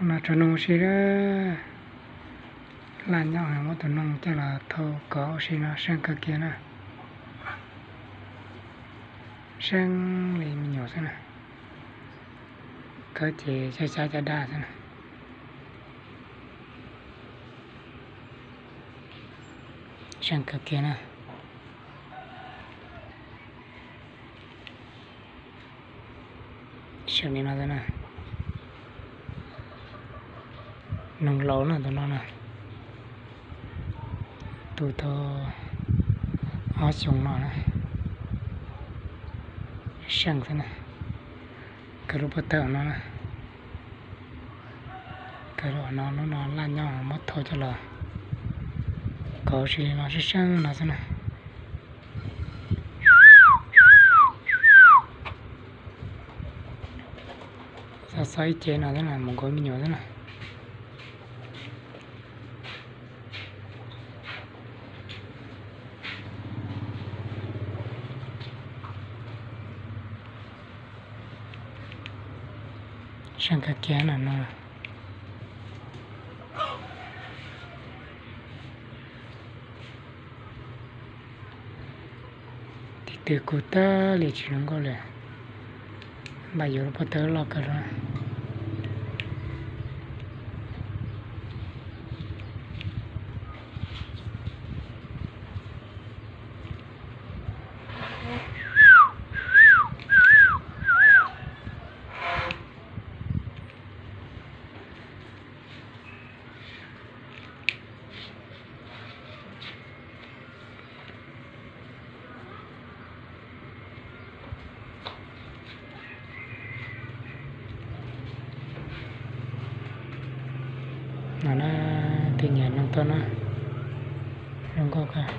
cho nông xí đó lan nhau hàng một tuần nông cho là thâu có xí nó, sang cơ kia nè. Sang lì mình nhỏ thế nè. Cơ chế cha cha cha đa thế nè. Sang cơ kia nè. Sang đi nó thế nè. Nông lỗ nè tụi nó nè. Tụi thơ ó xuống nó nè. Sang thế nè. Cái lúc bắt đầu nó nè. Cái lúc nó nó nó lan nhau mất thôi cho là có gì nó sẽ sang nó thế nè. Sao xoay chế nó thế này một gói mình nhỏ thế này sang cái kia là nó thì từ cụ ta liền chỉ nó có lẽ bây giờ nó bắt đầu lọc rồi nó nó tự nhiên nó to nó không có cả.